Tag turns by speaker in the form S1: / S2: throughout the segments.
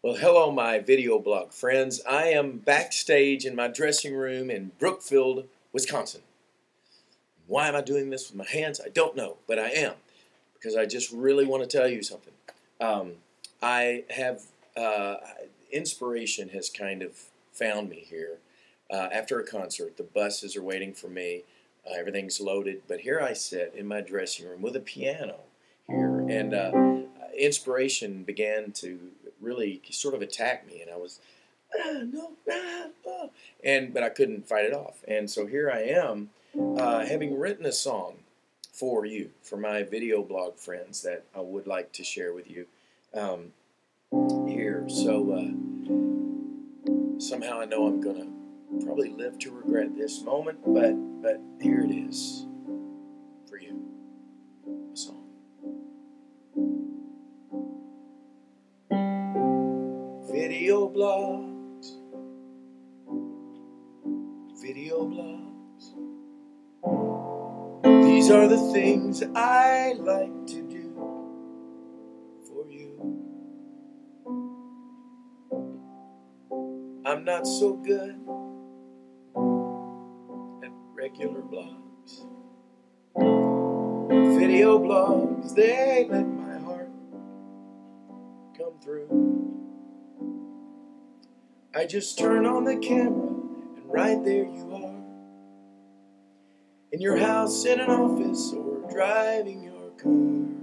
S1: Well, hello, my video blog friends. I am backstage in my dressing room in Brookfield, Wisconsin. Why am I doing this with my hands? I don't know, but I am because I just really want to tell you something. Um, I have uh, inspiration has kind of found me here uh, after a concert. The buses are waiting for me. Uh, everything's loaded, but here I sit in my dressing room with a piano here, and uh, inspiration began to really sort of attack me, and I was, ah, no, ah, ah, and but I couldn't fight it off, and so here I am, uh, having written a song for you, for my video blog friends that I would like to share with you um, here. So uh, somehow I know I'm gonna probably live to regret this moment, but but here it is. Video blogs. Video blogs. These are the things I like to do for you. I'm not so good at regular blogs. Video blogs, they let my heart come through. I just turn on the camera, and right there you are. In your house, in an office, or driving your car.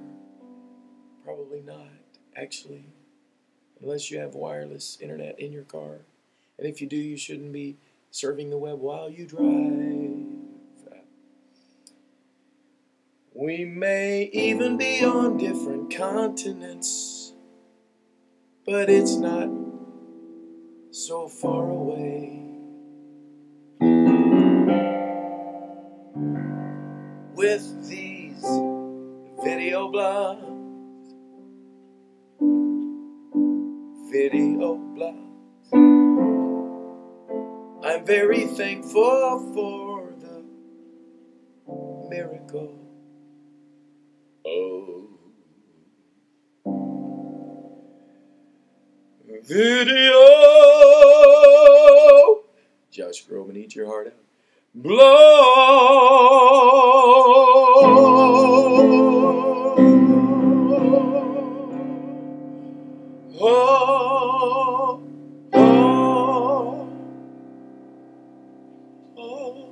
S1: Probably not, actually, unless you have wireless internet in your car. And if you do, you shouldn't be surfing the web while you drive. We may even be on different continents, but it's not so far away. With these video blogs, video blogs, I'm very thankful for the miracle. Oh. Video. your heart out. Blow. Oh, oh, oh.